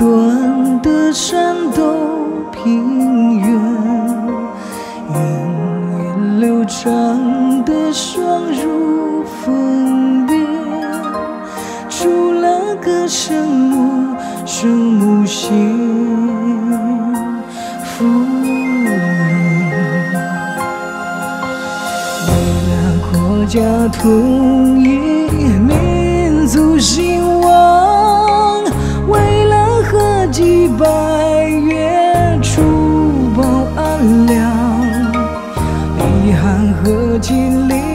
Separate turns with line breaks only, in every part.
断的山都平原，源远流长的双如峰巅，除了歌声无声无心，芙蓉。为了国家统一。Chỉ lý.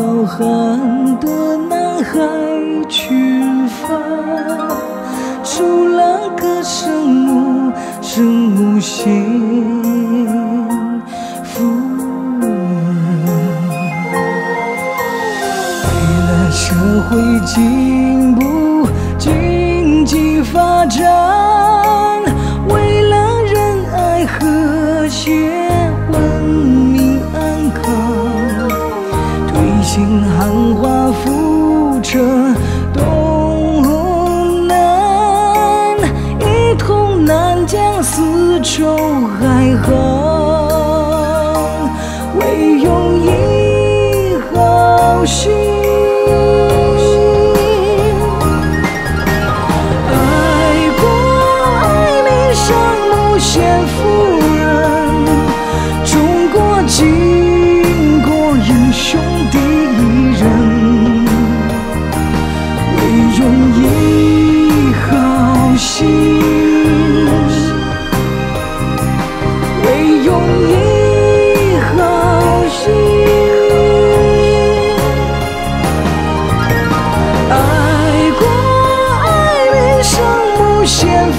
浩瀚的南海群帆，逐浪歌声，歌声无限。为了社会进步，经济发展。丝绸海河唯用一好心不羡